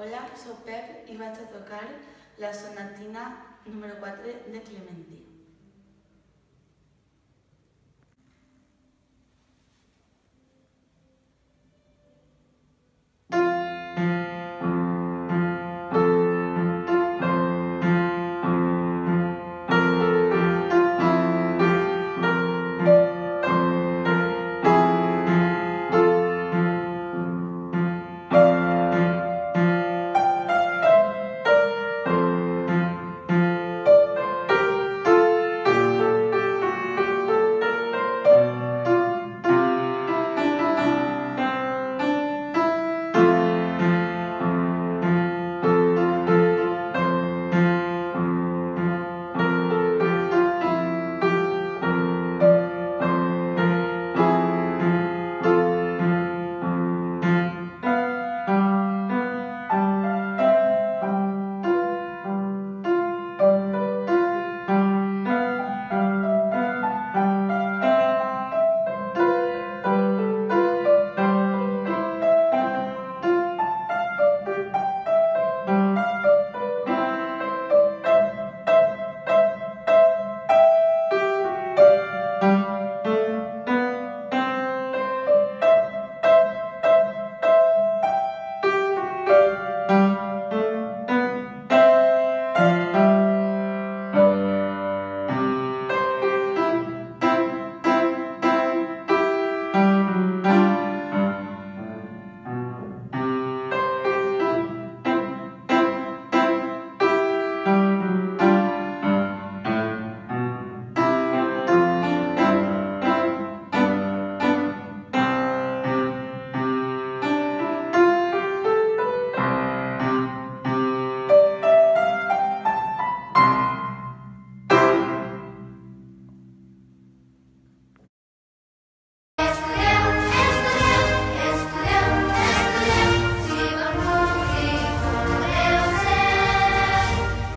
Hola, soy Pep y vas a tocar la sonatina número 4 de Clemente.